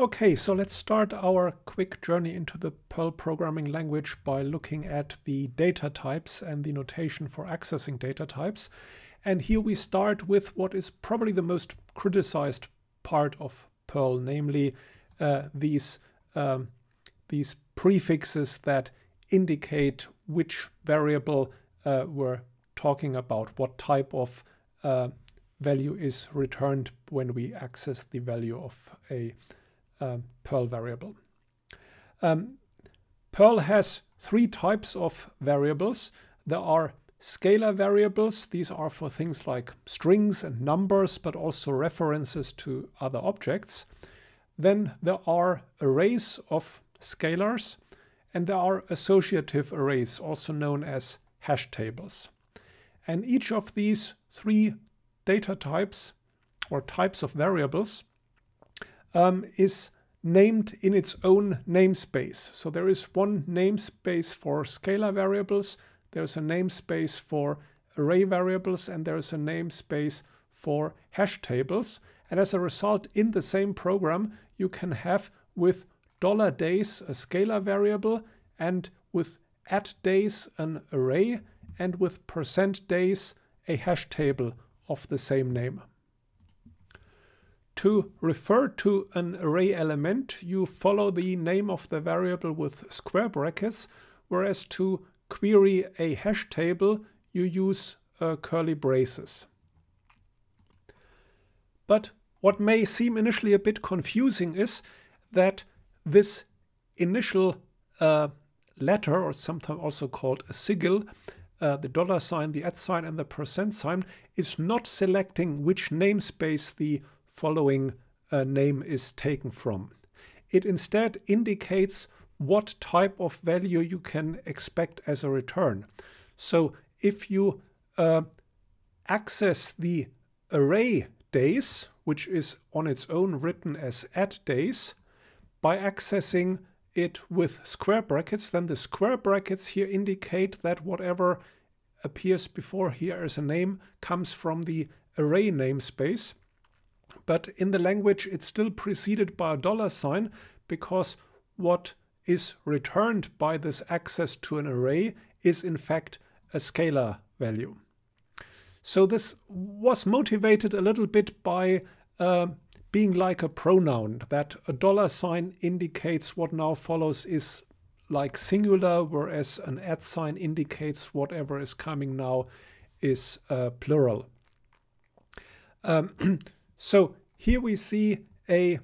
Okay, so let's start our quick journey into the Perl programming language by looking at the data types and the notation for accessing data types. And here we start with what is probably the most criticized part of Perl, namely uh, these, um, these prefixes that indicate which variable uh, we're talking about, what type of uh, value is returned when we access the value of a uh, Perl variable. Um, Perl has three types of variables. There are scalar variables. These are for things like strings and numbers, but also references to other objects. Then there are arrays of scalars, and there are associative arrays, also known as hash tables. And each of these three data types or types of variables um, is named in its own namespace. So there is one namespace for scalar variables, there's a namespace for array variables, and there's a namespace for hash tables. And as a result, in the same program, you can have with dollar $days a scalar variable and with at days an array and with percent %days a hash table of the same name. To refer to an array element, you follow the name of the variable with square brackets, whereas to query a hash table, you use uh, curly braces. But what may seem initially a bit confusing is that this initial uh, letter, or sometimes also called a sigil, uh, the dollar sign, the at sign, and the percent sign, is not selecting which namespace the following name is taken from. It instead indicates what type of value you can expect as a return. So if you uh, access the array days, which is on its own written as at days, by accessing it with square brackets, then the square brackets here indicate that whatever appears before here as a name comes from the array namespace. But in the language, it's still preceded by a dollar sign because what is returned by this access to an array is in fact a scalar value. So this was motivated a little bit by uh, being like a pronoun, that a dollar sign indicates what now follows is like singular, whereas an at sign indicates whatever is coming now is uh, plural. Um, So here we see a,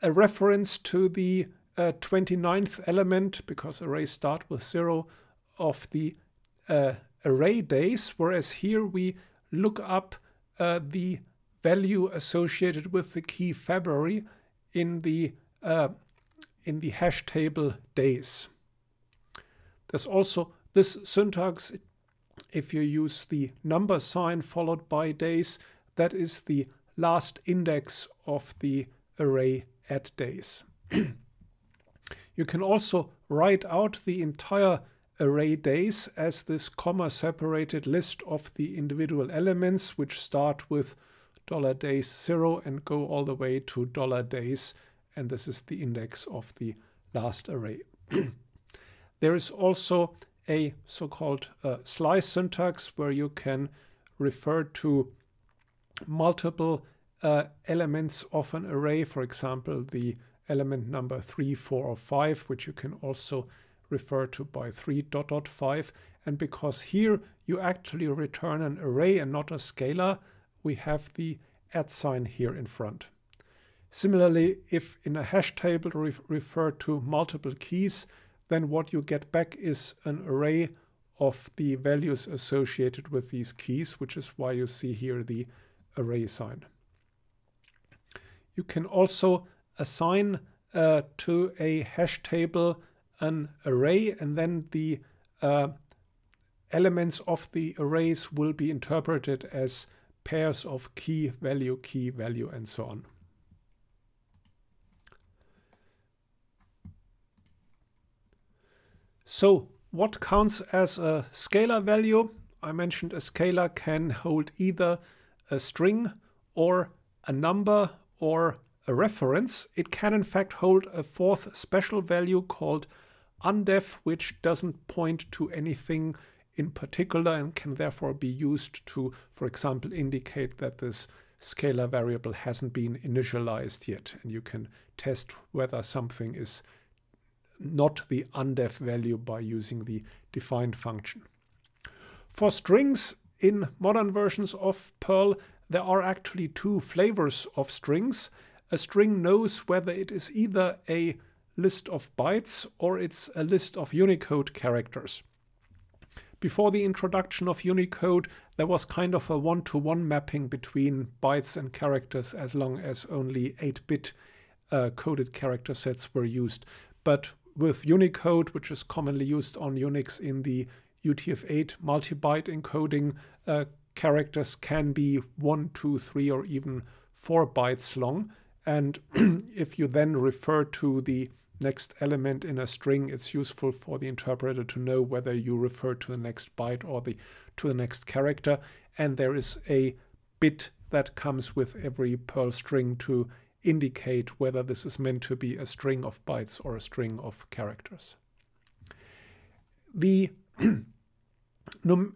a reference to the uh, 29th element, because arrays start with zero, of the uh, array days, whereas here we look up uh, the value associated with the key February in the uh, in the hash table days. There's also this syntax if you use the number sign followed by days that is the last index of the array at days. you can also write out the entire array days as this comma separated list of the individual elements which start with dollar $days 0 and go all the way to dollar $days and this is the index of the last array. there is also a so-called uh, slice syntax where you can refer to multiple uh, elements of an array, for example, the element number 3, 4, or 5, which you can also refer to by 3 dot dot 5. And because here you actually return an array and not a scalar, we have the at sign here in front. Similarly, if in a hash table re refer to multiple keys, then what you get back is an array of the values associated with these keys, which is why you see here the array sign. You can also assign uh, to a hash table an array and then the uh, elements of the arrays will be interpreted as pairs of key value, key value, and so on. So what counts as a scalar value? I mentioned a scalar can hold either a string or a number or a reference, it can in fact hold a fourth special value called undef, which doesn't point to anything in particular and can therefore be used to, for example, indicate that this scalar variable hasn't been initialized yet. And you can test whether something is not the undef value by using the defined function. For strings in modern versions of Perl, there are actually two flavors of strings. A string knows whether it is either a list of bytes or it's a list of Unicode characters. Before the introduction of Unicode, there was kind of a one-to-one -one mapping between bytes and characters as long as only 8-bit uh, coded character sets were used. But with Unicode, which is commonly used on Unix in the UTF-8 multi-byte encoding, uh, characters can be 1, 2, 3 or even 4 bytes long. And if you then refer to the next element in a string, it's useful for the interpreter to know whether you refer to the next byte or the to the next character. And there is a bit that comes with every Perl string to indicate whether this is meant to be a string of bytes or a string of characters. The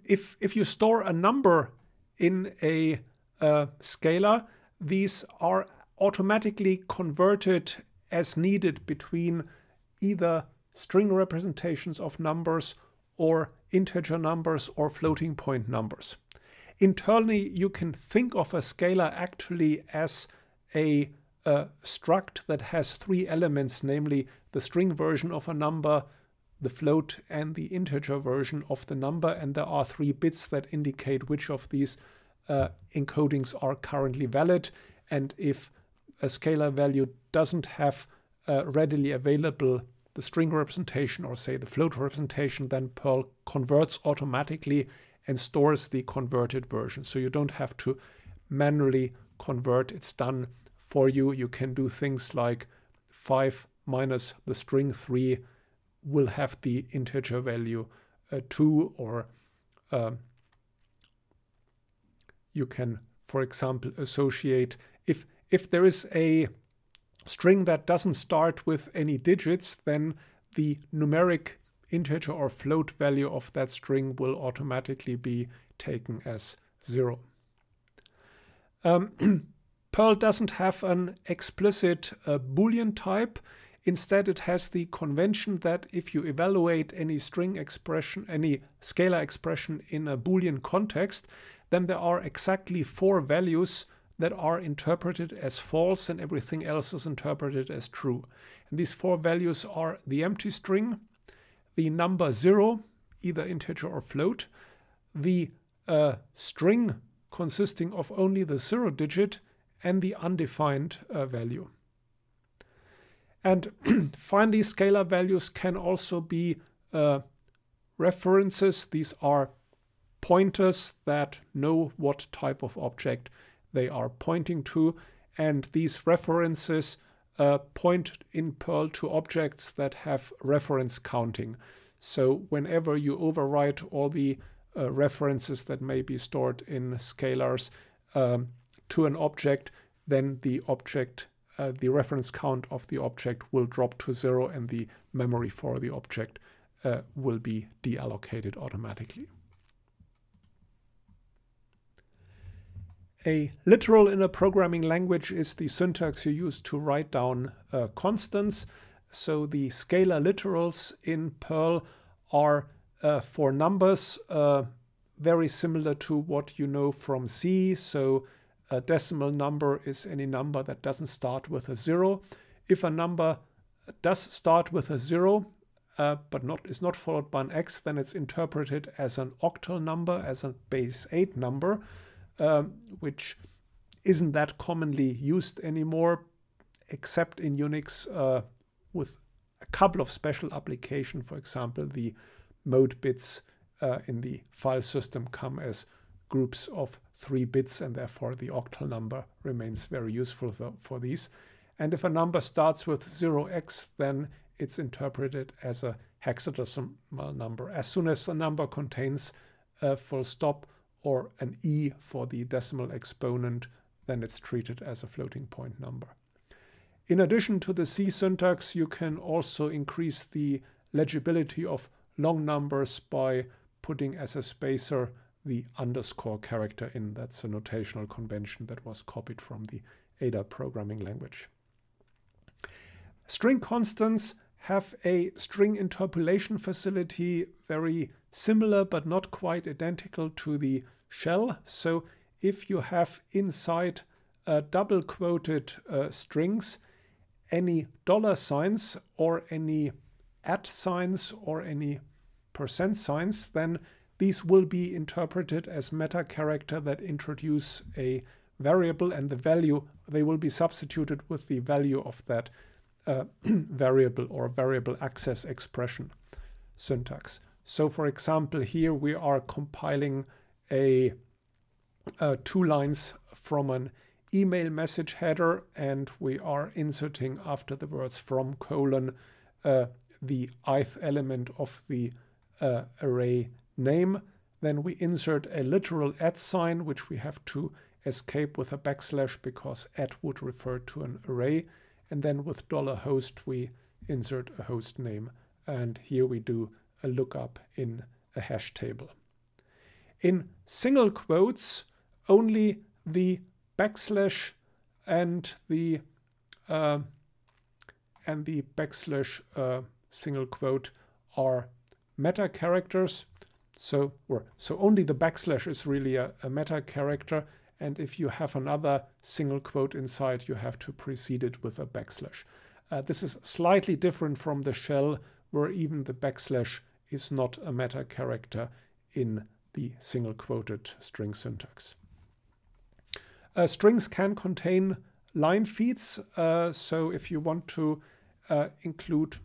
if if you store a number in a uh, scalar, these are automatically converted as needed between either string representations of numbers or integer numbers or floating point numbers. Internally, you can think of a scalar actually as a, a, struct that has three elements, namely the string version of a number, the float, and the integer version of the number. And there are three bits that indicate which of these uh, encodings are currently valid. And if a scalar value doesn't have uh, readily available the string representation or say the float representation, then Perl converts automatically and stores the converted version. So you don't have to manually convert. It's done for you. You can do things like 5 minus the string 3 will have the integer value uh, 2 or uh, you can, for example, associate if if there is a string that doesn't start with any digits, then the numeric integer or float value of that string will automatically be taken as zero. Um, Perl doesn't have an explicit uh, Boolean type. Instead, it has the convention that if you evaluate any string expression, any scalar expression in a Boolean context, then there are exactly four values that are interpreted as false and everything else is interpreted as true. And these four values are the empty string, the number zero, either integer or float, the uh, string consisting of only the zero digit, and the undefined uh, value. And finally, scalar values can also be uh, references. These are pointers that know what type of object they are pointing to. And these references uh, point in Perl to objects that have reference counting. So whenever you overwrite all the uh, references that may be stored in scalars um, to an object, then the object, uh, the reference count of the object will drop to zero and the memory for the object uh, will be deallocated automatically. A literal in a programming language is the syntax you use to write down uh, constants. So the scalar literals in Perl are uh, for numbers uh, very similar to what you know from C. So a decimal number is any number that doesn't start with a zero. If a number does start with a zero, uh, but not is not followed by an x, then it's interpreted as an octal number, as a base 8 number um, which isn't that commonly used anymore, except in Unix uh, with a couple of special applications. For example, the mode bits uh, in the file system come as groups of three bits, and therefore the octal number remains very useful for, these. And if a number starts with 0x, then it's interpreted as a hexadecimal number. As soon as a number contains a full stop or an e for the decimal exponent, then it's treated as a floating point number. In addition to the C syntax, you can also increase the legibility of long numbers by putting as a spacer the underscore character in. That's a notational convention that was copied from the Ada programming language. String constants have a string interpolation facility very similar but not quite identical to the shell. So if you have inside uh, double quoted uh, strings, any dollar signs or any at signs or any percent signs, then these will be interpreted as meta character that introduce a variable and the value, they will be substituted with the value of that uh, variable or variable access expression syntax. So for example, here we are compiling a uh, two lines from an email message header and we are inserting after the words from colon uh, the ith element of the uh, array name. Then we insert a literal at sign, which we have to escape with a backslash because at would refer to an array. And then with dollar $host, we insert a host name. And here we do a lookup in a hash table. In single quotes, only the backslash and the uh, and the backslash uh, single quote are meta characters. So, or, so only the backslash is really a, a meta character. And if you have another single quote inside, you have to precede it with a backslash. Uh, this is slightly different from the shell, where even the backslash is not a meta character in the single quoted string syntax. Uh, strings can contain line feeds. Uh, so if you want to uh, include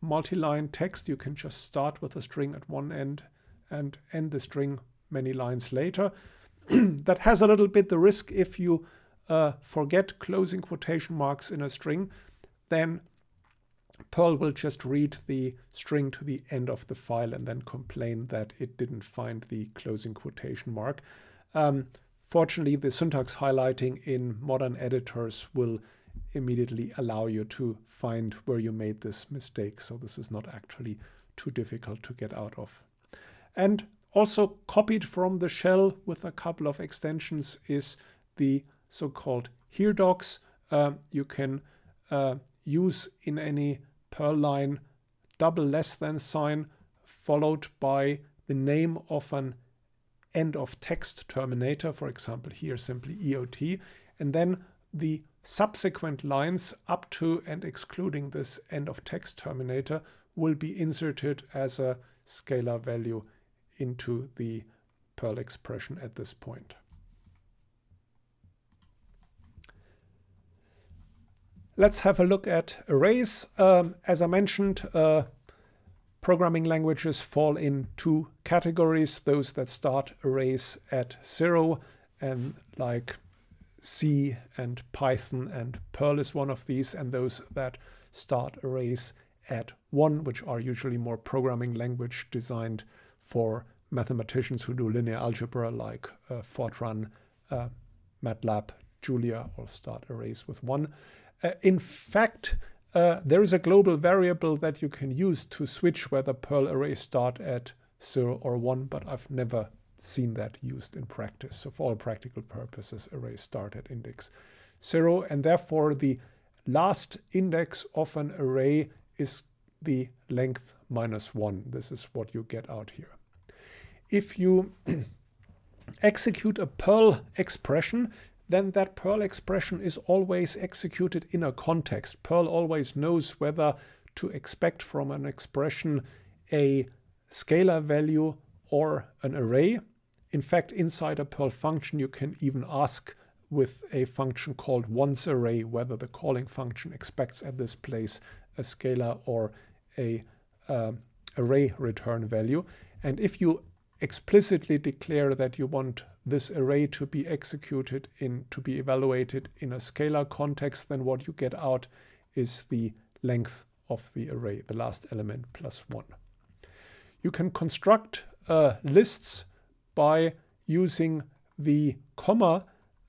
multi-line text, you can just start with a string at one end and end the string many lines later. that has a little bit the risk if you uh, forget closing quotation marks in a string, then Perl will just read the string to the end of the file and then complain that it didn't find the closing quotation mark. Um, fortunately, the syntax highlighting in modern editors will immediately allow you to find where you made this mistake. So this is not actually too difficult to get out of. And also copied from the shell with a couple of extensions is the so-called here docs. Uh, you can uh, use in any Perl line double less than sign followed by the name of an end of text terminator, for example, here simply EOT, and then the subsequent lines up to and excluding this end of text terminator will be inserted as a scalar value into the Perl expression at this point. Let's have a look at arrays. Um, as I mentioned, uh, programming languages fall in two categories, those that start arrays at zero and like C and Python and Perl is one of these, and those that start arrays at one, which are usually more programming language designed for mathematicians who do linear algebra like uh, Fortran, uh, MATLAB, Julia, all start arrays with one. Uh, in fact, uh, there is a global variable that you can use to switch whether Perl arrays start at zero or one, but I've never seen that used in practice. So for all practical purposes, arrays start at index zero, and therefore the last index of an array is the length minus one. This is what you get out here. If you execute a Perl expression, then that Perl expression is always executed in a context. Perl always knows whether to expect from an expression a scalar value or an array. In fact, inside a Perl function, you can even ask with a function called wantarray whether the calling function expects at this place a scalar or a uh, array return value. And if you explicitly declare that you want this array to be executed in to be evaluated in a scalar context, then what you get out is the length of the array, the last element plus one. You can construct uh, lists by using the comma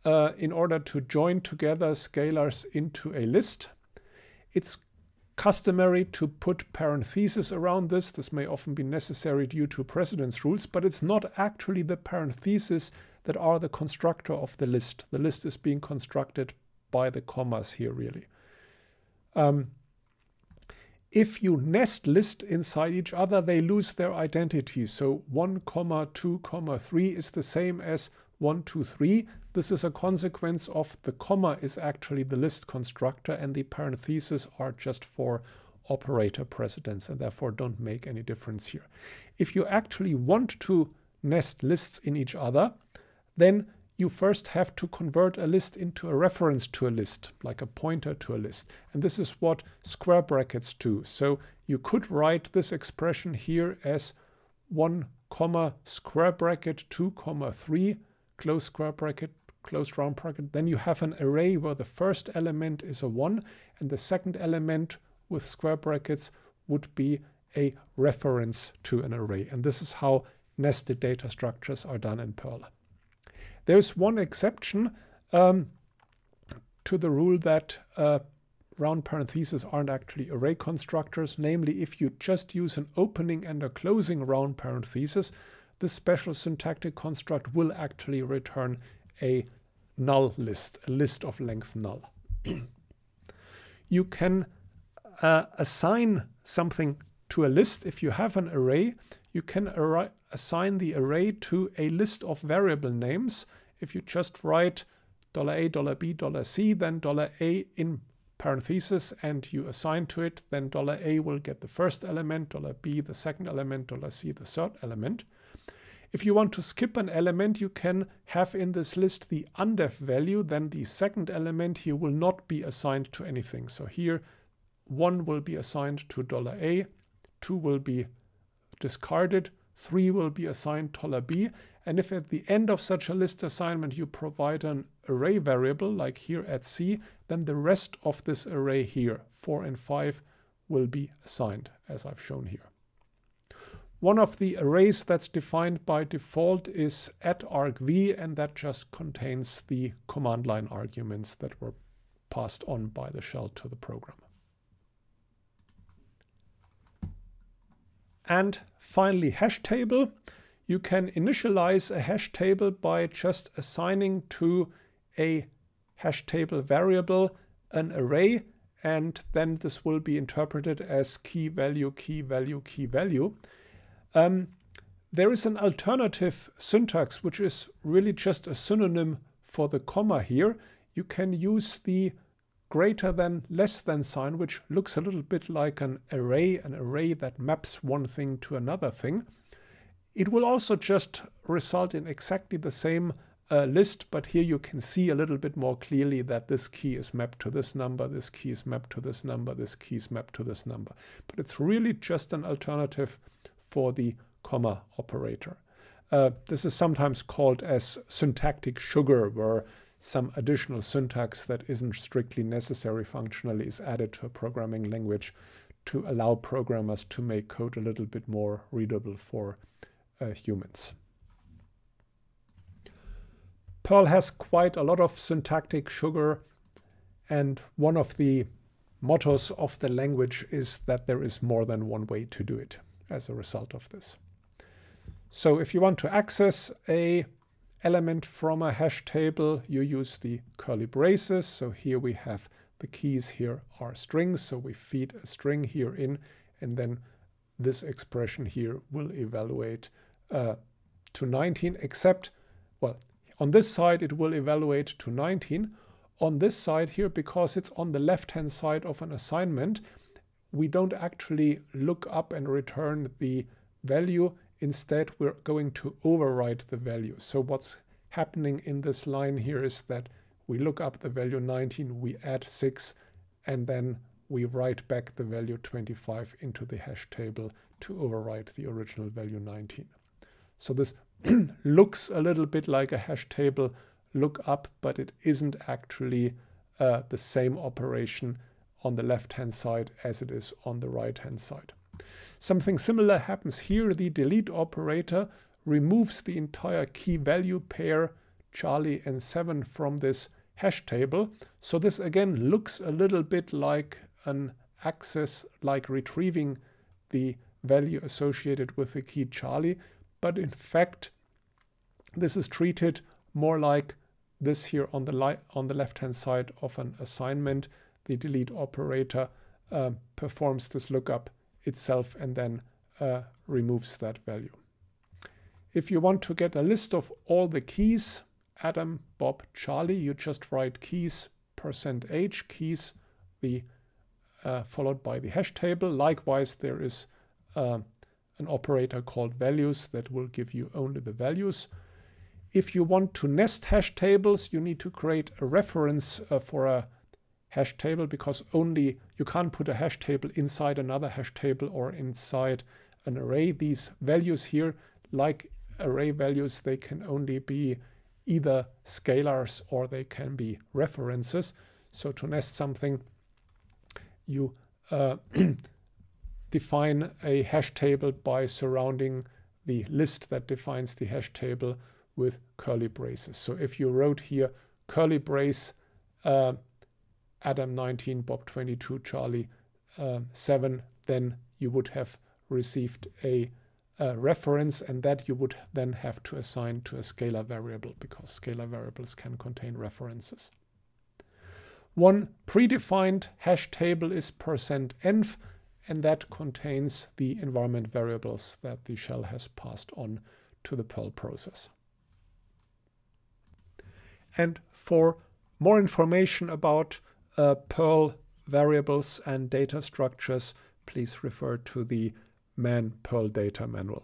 uh, in order to join together scalars into a list. It's customary to put parentheses around this. This may often be necessary due to precedence rules, but it's not actually the parentheses that are the constructor of the list. The list is being constructed by the commas here, really. Um, if you nest list inside each other, they lose their identity. So 1, comma 2, comma 3 is the same as 1, 2, 3. This is a consequence of the comma is actually the list constructor and the parentheses are just for operator precedence and therefore don't make any difference here. If you actually want to nest lists in each other, then you first have to convert a list into a reference to a list, like a pointer to a list. And this is what square brackets do. So you could write this expression here as 1 comma square bracket 2 comma 3 close square bracket close round bracket. Then you have an array where the first element is a 1 and the second element with square brackets would be a reference to an array. And this is how nested data structures are done in Perl. There's one exception um, to the rule that uh, round parentheses aren't actually array constructors. Namely, if you just use an opening and a closing round parenthesis, this special syntactic construct will actually return a null list, a list of length null. you can uh, assign something to a list if you have an array. You can assign the array to a list of variable names if you just write $a, $b, $c, then $a in parentheses and you assign to it, then $a will get the first element, $b the second element, $c the third element. If you want to skip an element, you can have in this list the undef value, then the second element here will not be assigned to anything. So here 1 will be assigned to $a, 2 will be discarded, 3 will be assigned to $b, and if at the end of such a list assignment you provide an array variable, like here at C, then the rest of this array here, 4 and 5, will be assigned, as I've shown here. One of the arrays that's defined by default is at argv, and that just contains the command line arguments that were passed on by the shell to the program. And finally, hash table you can initialize a hash table by just assigning to a hash table variable an array and then this will be interpreted as key value, key value, key value. Um, there is an alternative syntax which is really just a synonym for the comma here. You can use the greater than less than sign which looks a little bit like an array, an array that maps one thing to another thing. It will also just result in exactly the same uh, list, but here you can see a little bit more clearly that this key is mapped to this number, this key is mapped to this number, this key is mapped to this number. But it's really just an alternative for the comma operator. Uh, this is sometimes called as syntactic sugar, where some additional syntax that isn't strictly necessary functionally is added to a programming language to allow programmers to make code a little bit more readable for uh, humans. Perl has quite a lot of syntactic sugar and one of the mottos of the language is that there is more than one way to do it as a result of this. So if you want to access a element from a hash table, you use the curly braces. So here we have the keys here are strings. So we feed a string here in, and then this expression here will evaluate uh, to 19, except, well, on this side it will evaluate to 19. On this side here, because it's on the left-hand side of an assignment, we don't actually look up and return the value. Instead, we're going to overwrite the value. So what's happening in this line here is that we look up the value 19, we add 6, and then we write back the value 25 into the hash table to overwrite the original value 19. So this looks a little bit like a hash table lookup, but it isn't actually uh, the same operation on the left-hand side as it is on the right-hand side. Something similar happens here. The delete operator removes the entire key value pair Charlie and 7 from this hash table. So this again looks a little bit like an access like retrieving the value associated with the key Charlie, but in fact, this is treated more like this here on the, on the left-hand side of an assignment. The delete operator uh, performs this lookup itself and then uh, removes that value. If you want to get a list of all the keys, Adam, Bob, Charlie, you just write keys percent %h, keys, the uh, followed by the hash table. Likewise, there is uh, an operator called values that will give you only the values. If you want to nest hash tables, you need to create a reference uh, for a hash table because only you can't put a hash table inside another hash table or inside an array. These values here, like array values, they can only be either scalars or they can be references. So to nest something, you uh, define a hash table by surrounding the list that defines the hash table with curly braces. So if you wrote here curly brace uh, Adam 19, Bob 22, Charlie uh, 7, then you would have received a, a, reference and that you would then have to assign to a scalar variable because scalar variables can contain references. One predefined hash table is %env and that contains the environment variables that the shell has passed on to the Perl process. And for more information about uh, Perl variables and data structures, please refer to the Man perldata Manual.